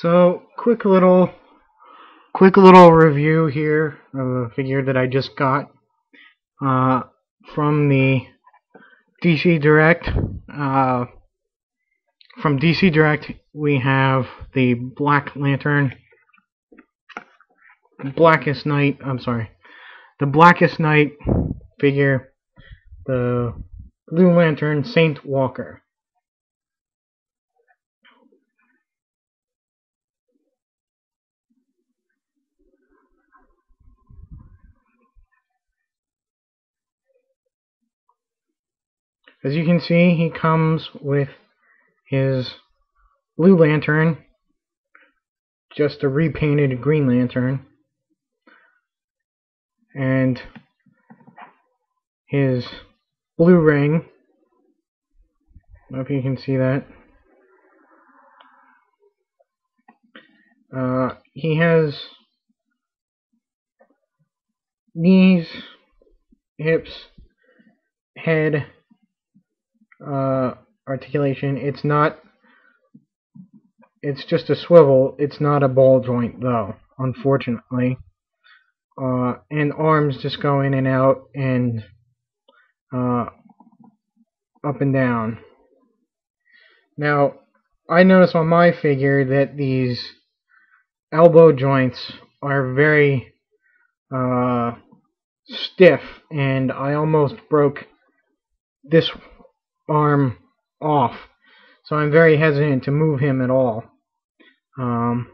So, quick little, quick little review here of a figure that I just got uh, from the DC Direct. Uh, from DC Direct, we have the Black Lantern, Blackest Night. I'm sorry, the Blackest Night figure, the Blue Lantern Saint Walker. As you can see, he comes with his Blue Lantern, just a repainted Green Lantern, and his blue ring. I if you can see that. Uh, he has knees, hips, head, uh, articulation. It's not. It's just a swivel. It's not a ball joint though, unfortunately. Uh, and arms just go in and out and uh, up and down. Now, I notice on my figure that these elbow joints are very uh, stiff, and I almost broke this arm off. So I'm very hesitant to move him at all. Um,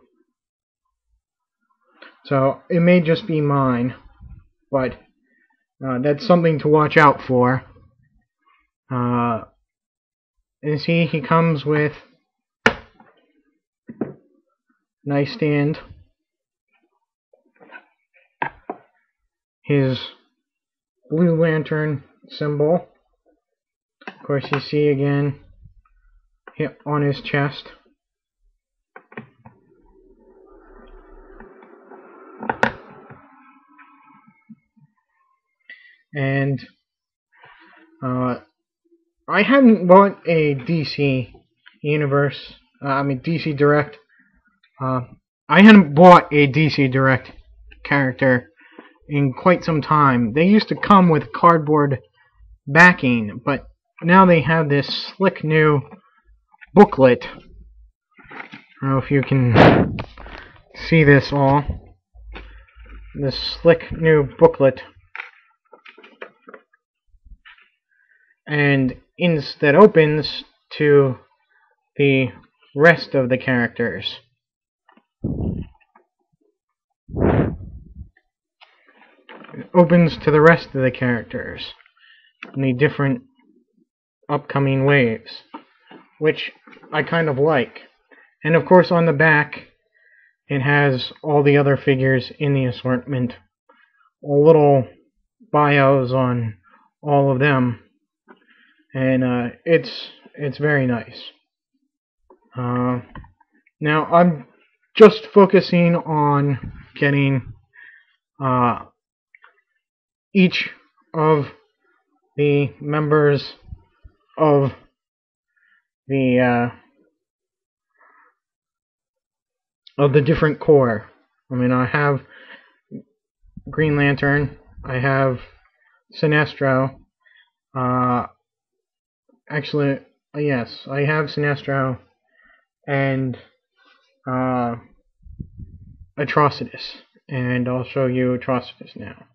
so it may just be mine, but uh, that's something to watch out for. Uh, and see, he comes with nice stand, his Blue Lantern symbol, of course, you see again hit on his chest. And uh, I hadn't bought a DC Universe, uh, I mean DC Direct. Uh, I hadn't bought a DC Direct character in quite some time. They used to come with cardboard backing, but now they have this slick new booklet. I don't know if you can see this all. This slick new booklet. And that opens to the rest of the characters. It opens to the rest of the characters and the different upcoming waves, which I kind of like. And of course on the back it has all the other figures in the assortment, little bios on all of them, and uh, it's it's very nice. Uh, now I'm just focusing on getting uh, each of the members of the uh, of the different corps. I mean, I have Green Lantern. I have Sinestro. Uh, actually, yes, I have Sinestro and uh, Atrocitus, and I'll show you Atrocitus now.